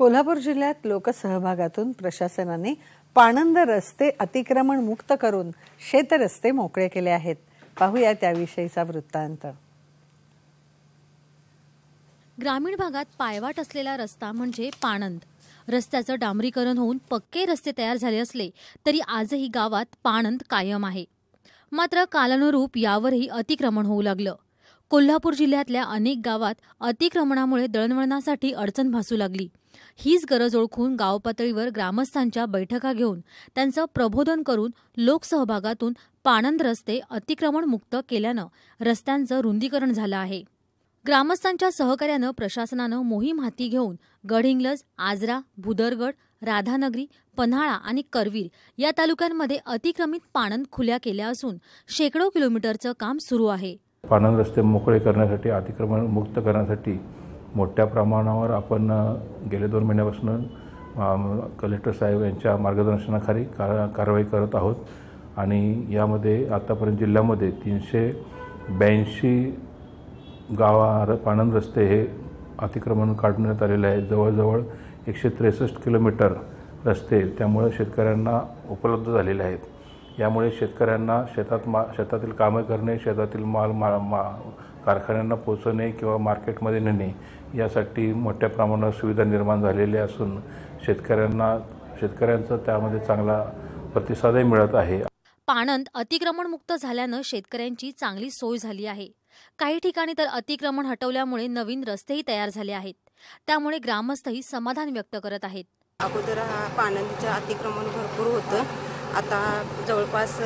कोल्हापूर जिल्ह्यात लोकसहभागातून प्रशासनाने पाणंद रस्ते अतिक्रमण मुक्त करून शेतरस्ते मोकळे केले आहेत. पाहूया त्याविषयीचा वृत्तांत. ग्रामीण भागात पायवाट असलेला रस्ता म्हणजे पाणंद. रस्त्याचं डांबरीकरण होऊन पक्के रस्ते तयार झाले असले तरी आजही गावात पाणंद कायम आहे. मात्र कालानुरूप यावरही अतिक्रमण होऊ लागलं. कोल्हापूर जिल्ह्यातल्या अनेक गावात अतिक्रमणामुळे दळणवळणासाठी अडचण भासू लागली. हीच गरज ओळखून गावपातळीवर ग्रामस्थांच्या बैठका घेऊन त्यांचं प्रबोधन करून लोकसहभागातून पाणंद रस्ते अतिक्रमण मुक्त केल्यानं रस्त्यांचं रुंदीकरण झालं आहे. ग्रामस्थांच्या सहकार्यानं प्रशासनानं मोहीम हाती घेऊन गडहिंग्लज आजरा भुदरगड राधानगरी पन्हाळा आणि करवीर या तालुक्यांमध्ये अतिक्रमित पाणंद खुल्या केल्या असून शेकडो किलोमीटरचं काम सुरू आहे. पाणंद रस्ते मोकळे करण्यासाठी अतिक्रमण मुक्त करण्यासाठी मोठ्या प्रमाणावर आपण गेले दोन महिन्यापासून कलेक्टर साहेब यांच्या मार्गदर्शनाखाली कार कारवाई करत आहोत. आणि यामध्ये आतापर्यंत जिल्ह्यामध्ये तीनशे ब्याऐंशी गावा र- पाणंद रस्ते हे अतिक्रमण काढण्यात आलेले आहे जवळजवळ एकशे त्रेसष्ट किलोमीटर रस्ते त्यामुळे शेतकऱ्यांना उपलब्ध झालेले आहेत. यामुळे शेतकऱ्यांना शेतात मा शेतातील कामं करणे शेतातील माल मा मा कारखान्यांना पोचवणे किंवा मार्केटमध्ये नेणे यासाठी मोठ्या प्रमाणावर सुविधा निर्माण झालेल्या असून शेतकऱ्यांना शेतकऱ्यांचा त्यामध्ये चांगला प्रतिसादही मिळत आहे. पाणंद अतिक्रमणमुक्त झाल्यानं शेतकऱ्यांची चांगली सोय झाली आहे. काही ठिकाणी तर अतिक्रमण हटवल्यामुळे नवीन रस्तेही तयार झाले आहेत. त्यामुळे ग्रामस्थही समाधान व्यक्त करत आहेत. अगोदर हा पाणंदीचं अतिक्रमण भरपूर होतं. आता जवळपास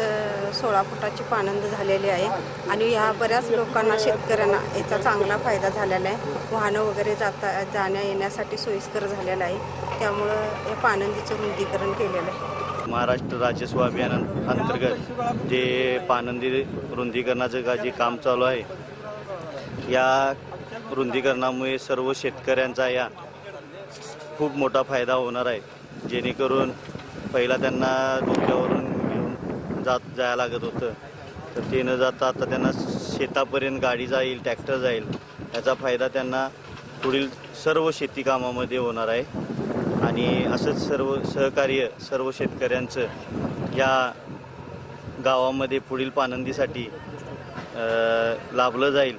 सोळा फुटाची पानंद झालेली आहे आणि ह्या बऱ्याच लोकांना शेतकऱ्यांना याचा चांगला फायदा झालेला आहे. वाहनं वगैरे जाता जाण्या येण्यासाठी सोयीस्कर झालेलं आहे. त्यामुळं या पानंदीचं रुंदीकरण केलेलं आहे. महाराष्ट्र राज्य स्व अभियान अंतर्गत जे पानंदी रुंदीकरणाचं का जे काम चालू आहे या रुंदीकरणामुळे सर्व शेतकऱ्यांचा या खूप मोठा फायदा होणार आहे. जेणेकरून पहिला त्यांना डोक्यावरून घेऊन जात जायला लागत होतं. तर ते न जाता आता त्यांना शेतापर्यंत गाडी जाईल ट्रॅक्टर जाईल याचा फायदा त्यांना पुढील सर्व शेती कामामध्ये होणार आहे. आणि असंच सर्व सहकार्य सर्व शेतकऱ्यांचं या गावामध्ये पुढील पानंदीसाठी लाभलं जाईल.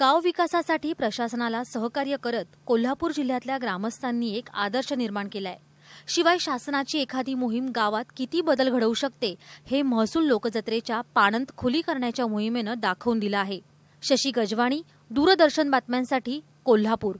गाव विकासासाठी प्रशासनाला सहकार्य करत कोल्हापूर जिल्ह्यातल्या ग्रामस्थांनी एक आदर्श निर्माण केलाय. शिवाय शासनाची एखादी मोहीम गावात किती बदल घडवू शकते हे महसूल लोकजत्रेच्या पाणंत खुली करण्याच्या मोहिमेनं दाखवून दिलं आहे. शशी गजवाणी दूरदर्शन बातम्यांसाठी कोल्हापूर.